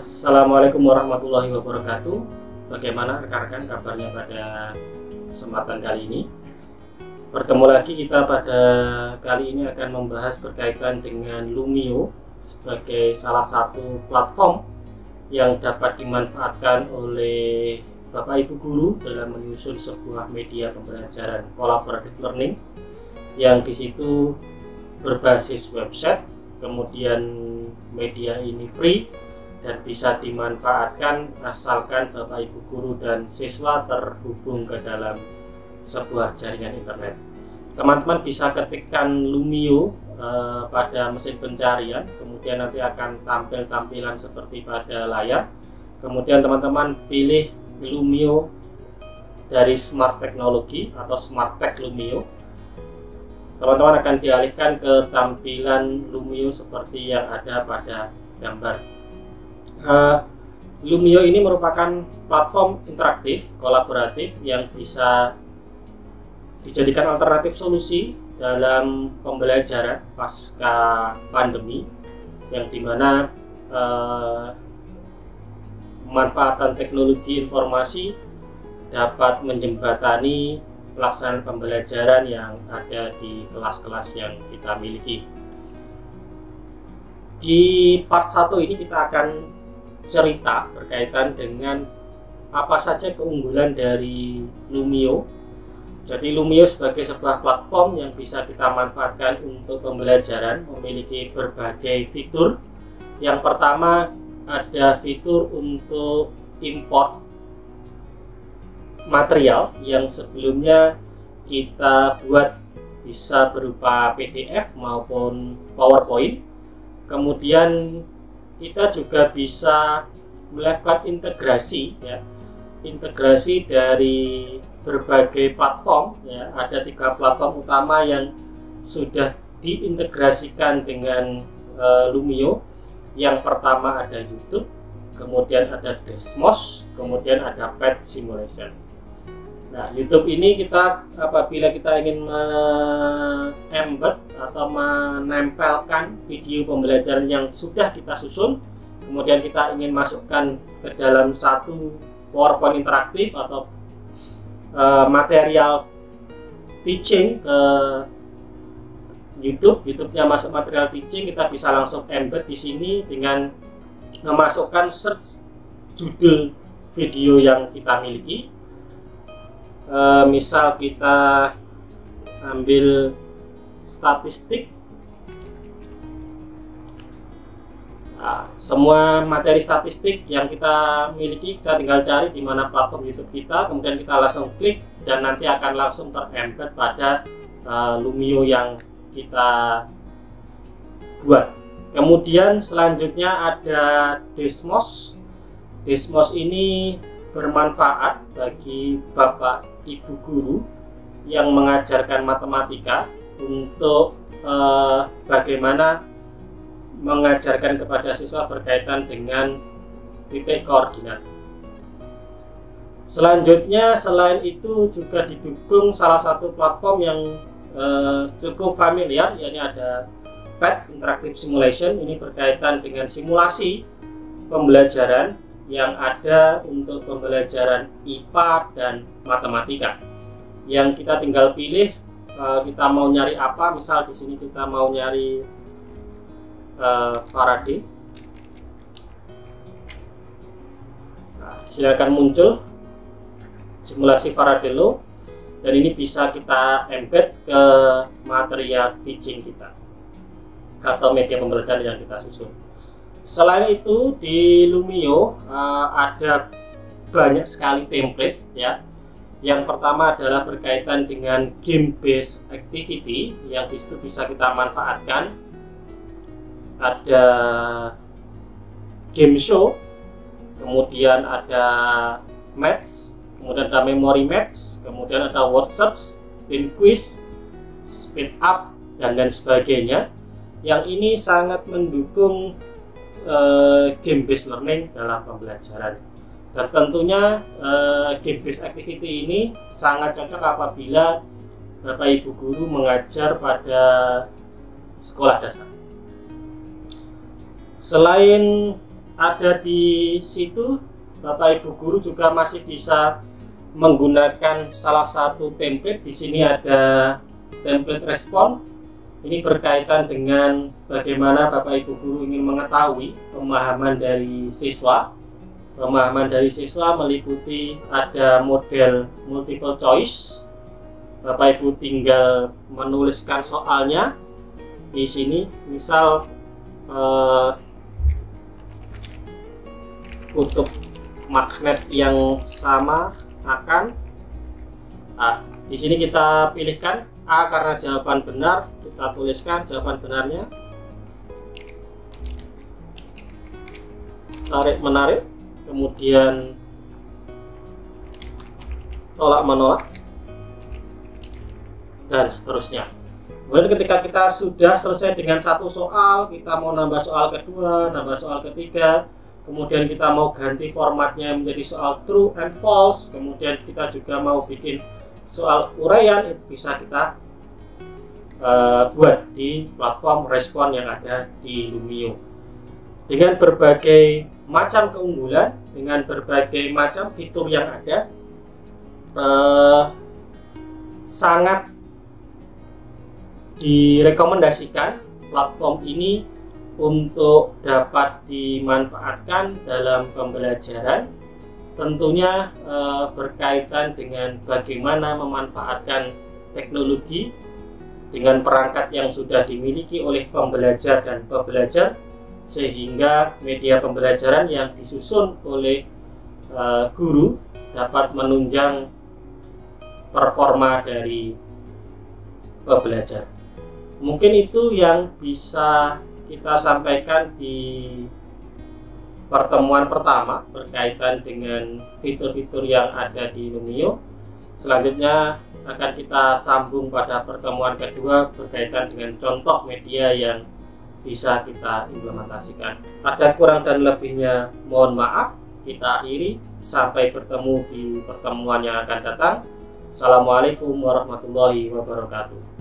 Assalamualaikum warahmatullahi wabarakatuh. Bagaimana rekan-rekan kabarnya pada kesempatan kali ini? Bertemu lagi kita pada kali ini akan membahas berkaitan dengan Lumio sebagai salah satu platform yang dapat dimanfaatkan oleh Bapak Ibu guru dalam menyusun sebuah media pembelajaran collaborative learning yang di situ berbasis website, kemudian media ini free dan bisa dimanfaatkan asalkan Bapak Ibu guru dan siswa terhubung ke dalam sebuah jaringan internet. Teman-teman bisa ketikkan Lumio eh, pada mesin pencarian, kemudian nanti akan tampil tampilan seperti pada layar. Kemudian teman-teman pilih Lumio dari Smart Technology atau Smart Tech Lumio. Teman-teman akan dialihkan ke tampilan Lumio seperti yang ada pada gambar. Uh, Lumio ini merupakan platform interaktif, kolaboratif yang bisa dijadikan alternatif solusi dalam pembelajaran pasca pandemi yang di mana uh, pemanfaatan teknologi informasi dapat menjembatani pelaksanaan pembelajaran yang ada di kelas-kelas yang kita miliki. Di part 1 ini kita akan cerita berkaitan dengan apa saja keunggulan dari Lumio jadi Lumio sebagai sebuah platform yang bisa kita manfaatkan untuk pembelajaran memiliki berbagai fitur. Yang pertama ada fitur untuk import material yang sebelumnya kita buat bisa berupa PDF maupun PowerPoint. Kemudian kita juga bisa melakukan integrasi ya. Integrasi dari berbagai platform ya. Ada tiga platform utama yang sudah diintegrasikan dengan uh, Lumio. Yang pertama ada YouTube kemudian ada Desmos kemudian ada Pet Simulation nah YouTube ini kita apabila kita ingin embed atau menempelkan video pembelajaran yang sudah kita susun kemudian kita ingin masukkan ke dalam satu PowerPoint interaktif atau uh, material teaching ke YouTube, YouTube-nya masuk material teaching, kita bisa langsung embed di sini dengan memasukkan search judul video yang kita miliki. Uh, misal kita ambil statistik Nah, semua materi statistik yang kita miliki kita tinggal cari di mana platform YouTube kita, kemudian kita langsung klik dan nanti akan langsung terembed pada uh, Lumio yang kita buat. Kemudian selanjutnya ada Desmos. Desmos ini bermanfaat bagi Bapak Ibu guru yang mengajarkan matematika untuk uh, bagaimana mengajarkan kepada siswa berkaitan dengan titik koordinat. Selanjutnya, selain itu juga didukung salah satu platform yang eh, cukup familiar, yakni ada PET Interactive Simulation. Ini berkaitan dengan simulasi pembelajaran yang ada untuk pembelajaran IPA dan matematika. Yang kita tinggal pilih, eh, kita mau nyari apa, misal di sini kita mau nyari uh, Faraday. Nah, silakan muncul simulasi Faraday law dan ini bisa kita embed ke material teaching kita atau media pembelajaran yang kita susun. Selain itu di Lumio uh, ada banyak sekali template ya. Yang pertama adalah berkaitan dengan game based activity yang di situ bisa kita manfaatkan ada game show, kemudian ada match, kemudian ada memory match, kemudian ada word search, pin quiz, speed up, dan lain sebagainya. Yang ini sangat mendukung uh, game based learning dalam pembelajaran. Dan tentunya uh, game based activity ini sangat cocok apabila Bapak Ibu guru mengajar pada sekolah dasar. Selain ada di situ Bapak Ibu guru juga masih bisa menggunakan salah satu template di sini ada template respon ini berkaitan dengan bagaimana Bapak Ibu guru ingin mengetahui pemahaman dari siswa. Pemahaman dari siswa meliputi ada model multiple choice. Bapak Ibu tinggal menuliskan soalnya. Di sini misal eh, kutub magnet yang sama akan A. Di sini kita pilihkan A karena jawaban benar, kita tuliskan jawaban benarnya. Tarik menarik, kemudian tolak menolak dan seterusnya. Kemudian ketika kita sudah selesai dengan satu soal, kita mau nambah soal kedua, nambah soal ketiga, kemudian kita mau ganti formatnya menjadi soal true and false kemudian kita juga mau bikin soal uraian itu bisa kita uh, buat di platform respon yang ada di Lumio. Dengan berbagai macam keunggulan dengan berbagai macam fitur yang ada uh, sangat direkomendasikan platform ini untuk dapat dimanfaatkan dalam pembelajaran tentunya e, berkaitan dengan bagaimana memanfaatkan teknologi dengan perangkat yang sudah dimiliki oleh pembelajar dan pembelajar sehingga media pembelajaran yang disusun oleh e, guru dapat menunjang performa dari pembelajar. Mungkin itu yang bisa kita sampaikan di pertemuan pertama berkaitan dengan fitur-fitur yang ada di Lumio. Selanjutnya akan kita sambung pada pertemuan kedua berkaitan dengan contoh media yang bisa kita implementasikan. Ada kurang dan lebihnya mohon maaf. Kita akhiri sampai bertemu di pertemuan yang akan datang. Assalamualaikum warahmatullahi wabarakatuh.